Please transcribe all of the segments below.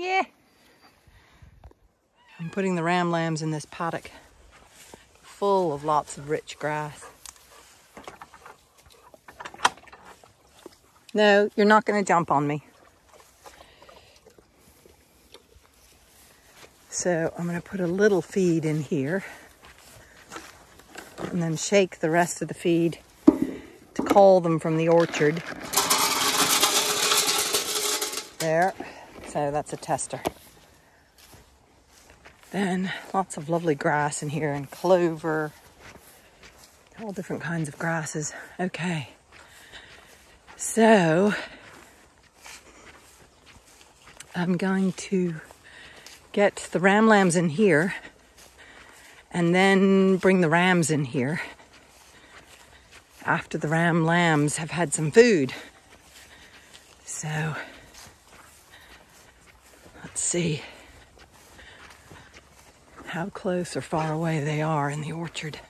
Yeah. I'm putting the ram lambs in this paddock full of lots of rich grass. No, you're not going to jump on me. So I'm going to put a little feed in here and then shake the rest of the feed to call them from the orchard. There. So that's a tester. Then lots of lovely grass in here and clover, all different kinds of grasses. Okay. So I'm going to get the ram lambs in here and then bring the rams in here after the ram lambs have had some food. So let's see how close or far away they are in the orchard.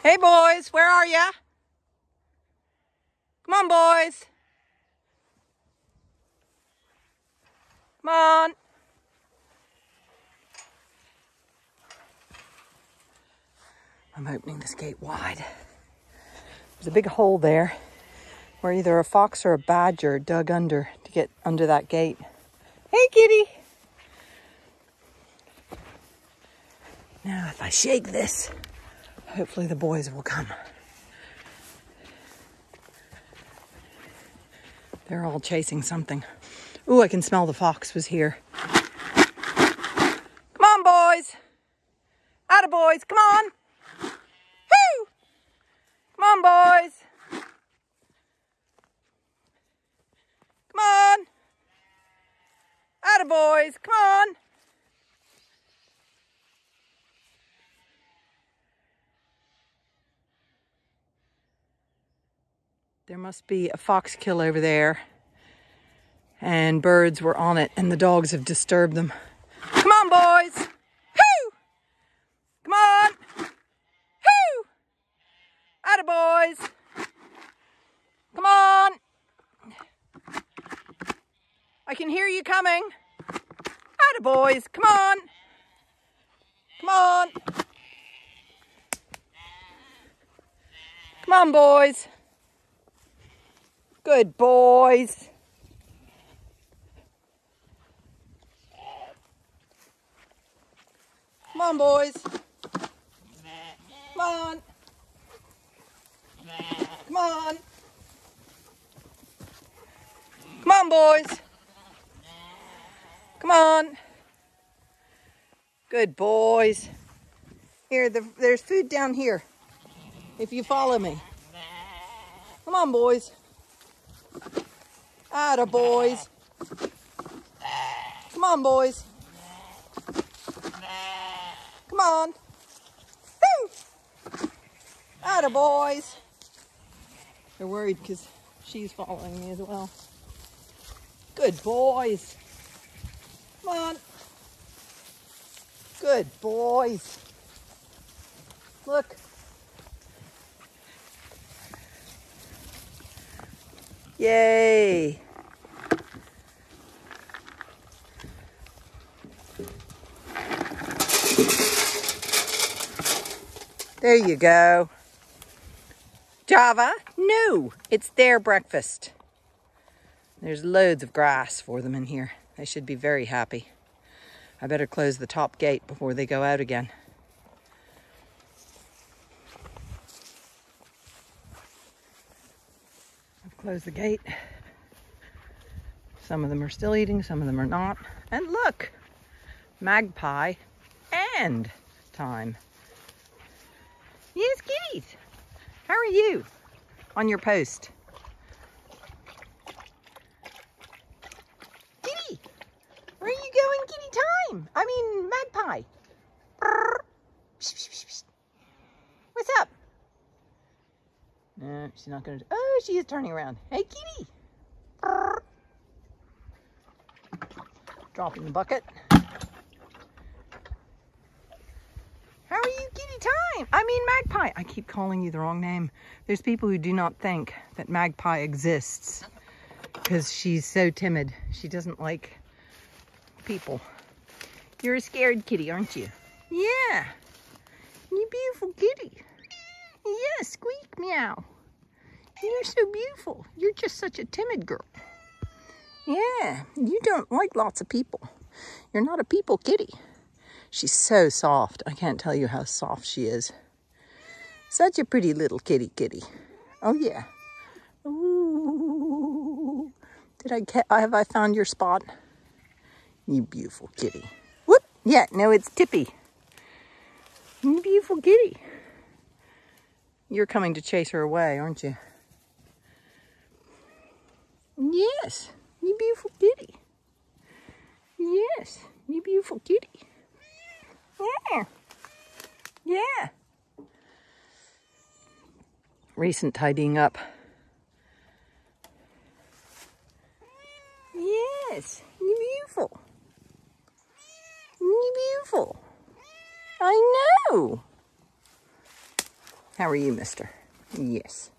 Hey boys, where are ya? Come on boys. Come on. I'm opening this gate wide. There's a big hole there where either a fox or a badger dug under to get under that gate. Hey kitty. Now if I shake this, hopefully the boys will come. They're all chasing something. Ooh, I can smell the fox was here. Come on, boys. Atta boys, come on. Whoo! Come on, boys. Come on. Atta boys, come on. There must be a fox kill over there. And birds were on it, and the dogs have disturbed them. Come on, boys! Whoo! Come on! Whoo! Atta boys! Come on! I can hear you coming. Atta boys, come on! Come on! Come on, boys! Good boys. Come on, boys. Come on. Come on. Come on, boys. Come on. Good boys. Here, the, there's food down here. If you follow me. Come on, boys. Atta boys. Come on, boys. Come on. Woo! Atta boys. They're worried because she's following me as well. Good boys. Come on. Good boys. Look. Yay. There you go. Java? No, it's their breakfast. There's loads of grass for them in here. They should be very happy. I better close the top gate before they go out again. I've closed the gate. Some of them are still eating, some of them are not. And look, magpie and time. Yes, kitties. How are you on your post? Kitty, where are you going kitty time? I mean, magpie. What's up? No, she's not going to. Oh, she is turning around. Hey, kitty. Dropping the bucket. Name. I mean magpie. I keep calling you the wrong name. There's people who do not think that magpie exists because she's so timid. She doesn't like people. You're a scared kitty, aren't you? Yeah. You beautiful kitty. Yeah, squeak meow. You're so beautiful. You're just such a timid girl. Yeah, you don't like lots of people. You're not a people kitty. She's so soft. I can't tell you how soft she is. Such a pretty little kitty kitty. Oh yeah. Ooh. Did I get, have I found your spot? You beautiful kitty. Whoop. Yeah, no, it's Tippy. You beautiful kitty. You're coming to chase her away, aren't you? Yes, you beautiful kitty. Yes, you beautiful kitty. Yeah. Yeah. Recent tidying up. Yes, you beautiful. You beautiful. I know. How are you, mister? Yes.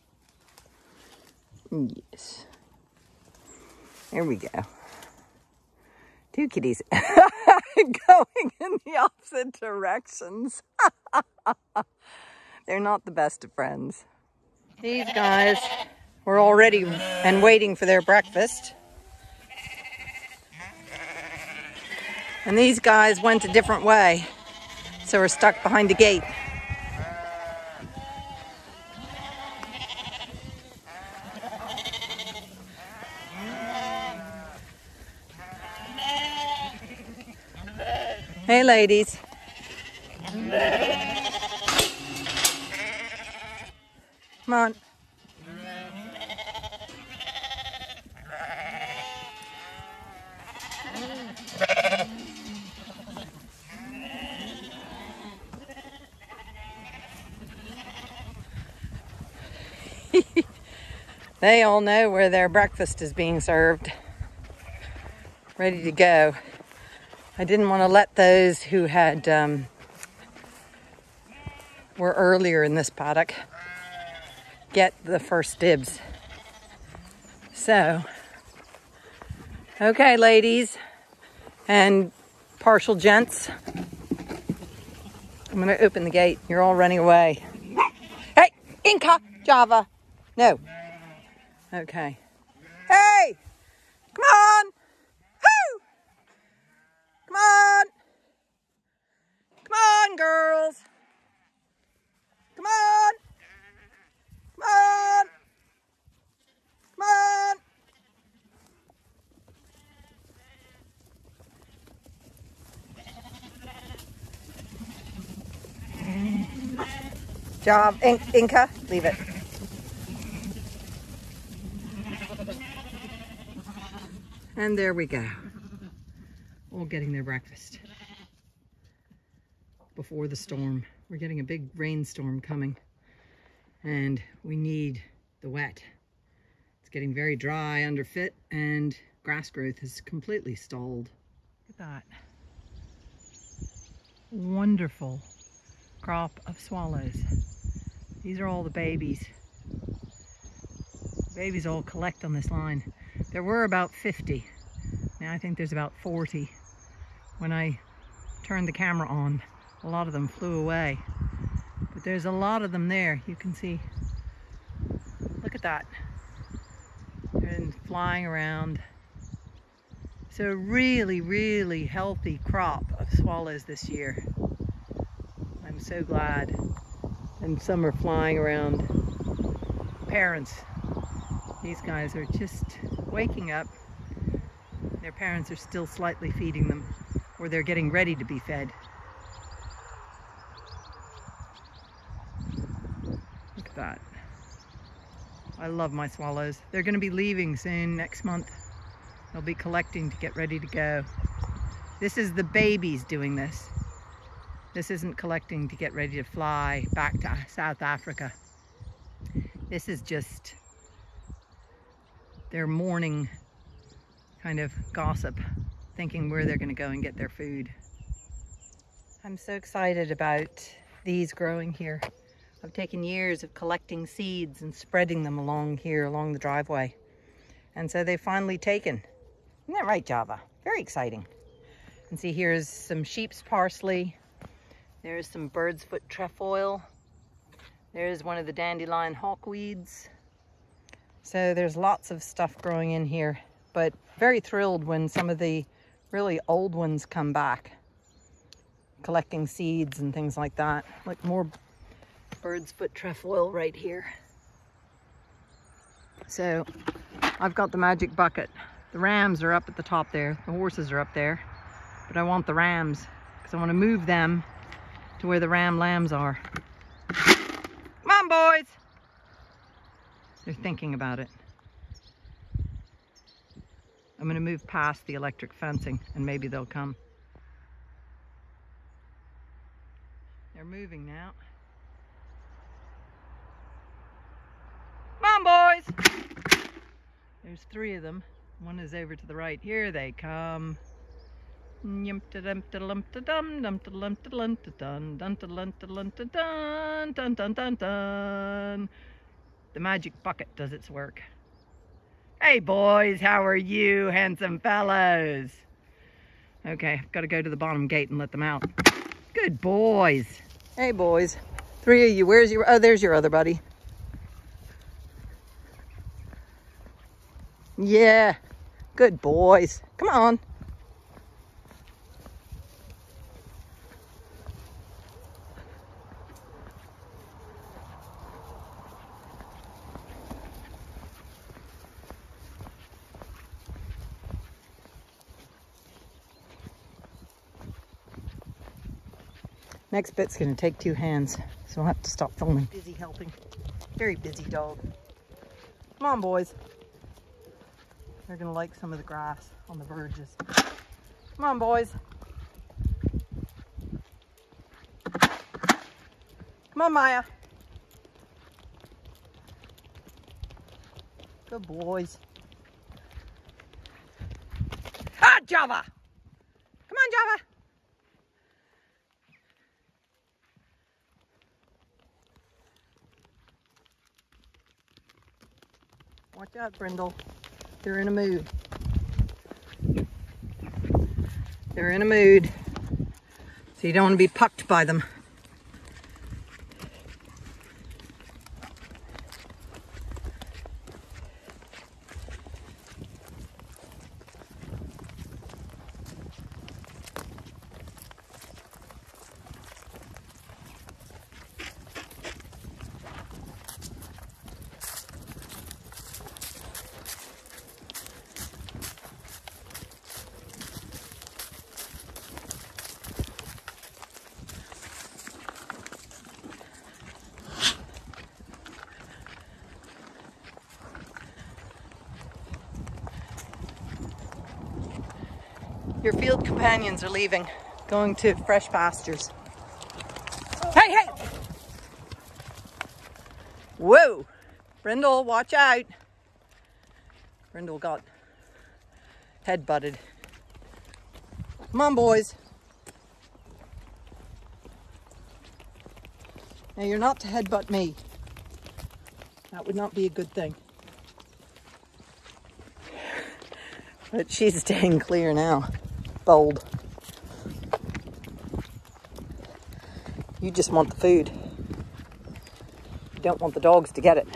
Yes. There we go. Two kitties going in the opposite directions. They're not the best of friends. These guys were already and waiting for their breakfast. And these guys went a different way, so we're stuck behind the gate. Hey, ladies. Come on. they all know where their breakfast is being served. Ready to go. I didn't want to let those who had um, were earlier in this paddock get the first dibs. So, okay, ladies and partial gents, I'm going to open the gate. You're all running away. Hey, Inca, Java. No. Okay. Hey, come on. Come on. Come girls. Come on. Come on. Come on. Job, In Inca, leave it. And there we go all getting their breakfast before the storm. We're getting a big rainstorm coming and we need the wet. It's getting very dry underfoot and grass growth is completely stalled. Look at that. Wonderful crop of swallows. These are all the babies. babies all collect on this line. There were about 50. Now I think there's about 40 when I turned the camera on, a lot of them flew away. But there's a lot of them there. You can see, look at that. They're flying around. So a really, really healthy crop of swallows this year. I'm so glad. And some are flying around. Parents, these guys are just waking up. Their parents are still slightly feeding them or they're getting ready to be fed. Look at that. I love my swallows. They're going to be leaving soon next month. They'll be collecting to get ready to go. This is the babies doing this. This isn't collecting to get ready to fly back to South Africa. This is just their morning kind of gossip thinking where they're going to go and get their food. I'm so excited about these growing here. I've taken years of collecting seeds and spreading them along here, along the driveway. And so they've finally taken. Isn't that right, Java? Very exciting. And see, here's some sheep's parsley. There's some bird's foot trefoil. There's one of the dandelion hawkweeds. So there's lots of stuff growing in here, but very thrilled when some of the really old ones come back collecting seeds and things like that. Like more bird's foot trefoil right here. So I've got the magic bucket. The rams are up at the top there. The horses are up there. But I want the rams because I want to move them to where the ram lambs are. Come on, boys. They're thinking about it. I'm going to move past the electric fencing and maybe they'll come. They're moving now. Come on, boys. There's three of them. One is over to the right. Here they come. The magic bucket does its work. Hey boys, how are you, handsome fellows? Okay, I've got to go to the bottom gate and let them out. Good boys. Hey boys, three of you. Where's your, oh, there's your other buddy. Yeah, good boys. Come on. Next bit's gonna take two hands, so I'll have to stop filming. Busy helping. Very busy dog. Come on, boys. They're gonna like some of the grass on the verges. Come on, boys. Come on, Maya. Good boys. Ah, Java! Come on, Java! Watch out, Brindle. They're in a mood. They're in a mood. So you don't want to be pucked by them. Your field companions are leaving, going to fresh pastures. Hey, hey! Whoa! Brindle, watch out. Brindle got head butted. Come on, boys. Now, you're not to headbutt me. That would not be a good thing. But she's staying clear now bold. You just want the food. You don't want the dogs to get it.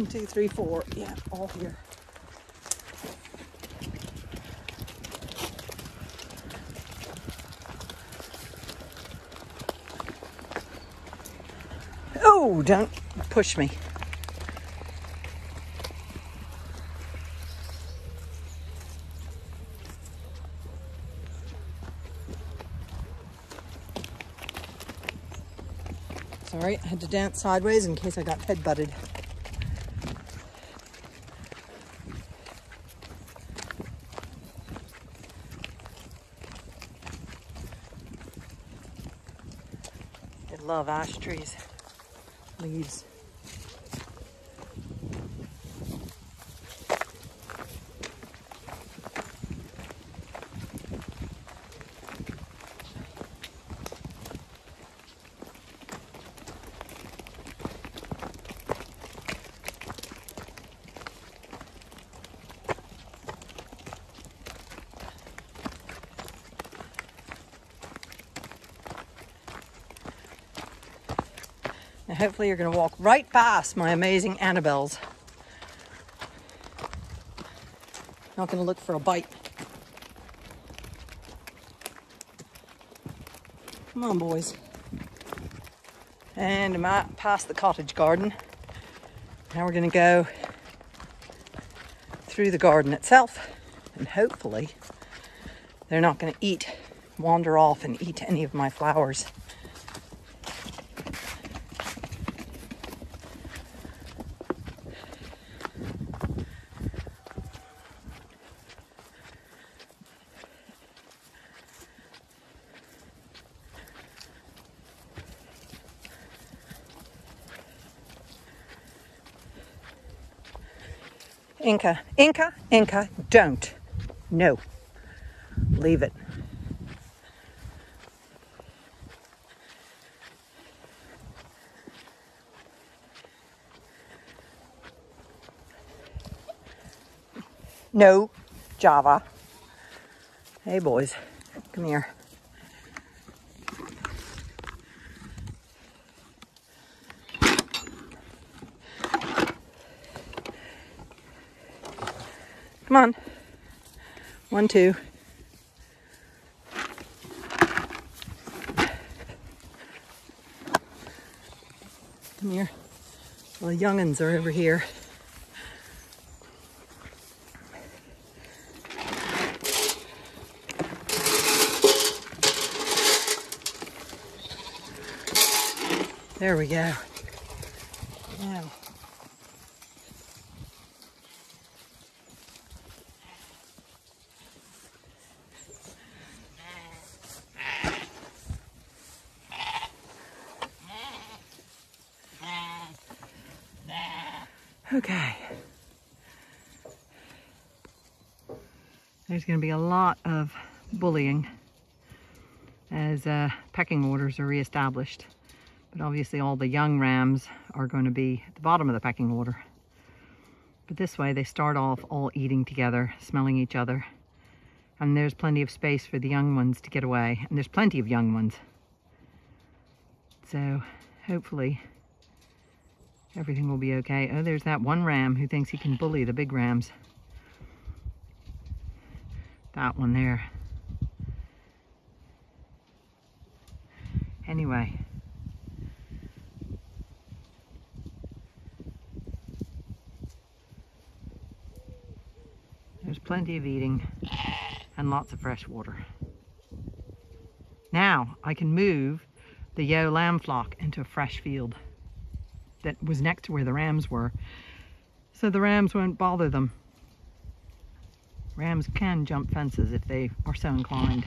One, two, three, four. Yeah, all here. Oh, don't push me. Sorry, I had to dance sideways in case I got head butted. Love ash trees, leaves. Hopefully you're gonna walk right past my amazing Annabelles. Not gonna look for a bite. Come on, boys. And I'm out past the cottage garden. Now we're gonna go through the garden itself and hopefully they're not gonna eat, wander off and eat any of my flowers. Inca, Inca, Inca, don't. No. Leave it. No, Java. Hey, boys, come here. Come on. One, two. Come here. Well, the young'uns are over here. There we go. Now, Okay. There's going to be a lot of bullying as uh, pecking orders are reestablished. But obviously all the young rams are going to be at the bottom of the pecking order. But this way they start off all eating together, smelling each other. And there's plenty of space for the young ones to get away. And there's plenty of young ones. So hopefully everything will be okay. Oh, there's that one ram who thinks he can bully the big rams. That one there. Anyway. There's plenty of eating and lots of fresh water. Now I can move the ewe lamb flock into a fresh field that was next to where the rams were. So the rams won't bother them. Rams can jump fences if they are so inclined.